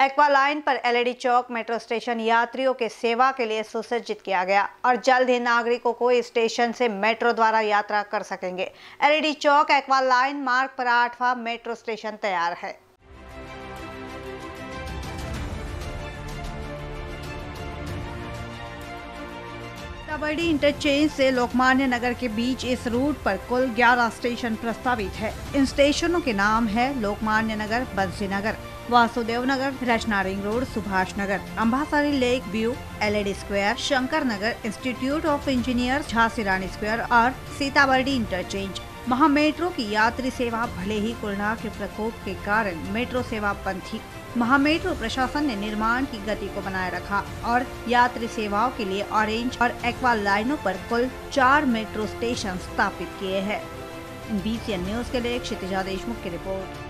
एक्वालाइन पर एलईडी चौक metro station यात्रियों के सेवा के लिए सुसज्जित किया गया और जल्द ही नागरिकों को इस स्टेशन से मेट्रो द्वारा यात्रा कर सकेंगे। एलईडी चौक एक्वालाइन मार्ग पर आठवा मेट्रो स्टेशन तैयार है। सीताबर्डी इंटरचेंज से लोकमान्य नगर के बीच इस रूट पर कुल 11 स्टेशन प्रस्तावित है। इन स्टेशनों के नाम है Lokmanya Nagar, Bansi Nagar, Vasudev Nagar, Rachna ring road, Subhash Nagar Ambazari lake view, LED square, Shankar Nagar, institute of engineer Jhansi Rani square और सीताबर्डी इंटरचेंज। महा मेट्रो की यात्री सेवा भले ही कोरोना के प्रकोप के कारण मेट्रो सेवा बंद थी महा मेट्रो प्रशासन ने निर्माण की गति को बनाए रखा और यात्री सेवाओं के लिए ऑरेंज और एक्वा लाइनों पर कुल चार मेट्रो स्टेशन स्थापित किए हैं। बीसीएन न्यूज़ के लिए क्षितिजा देशमुख की रिपोर्ट।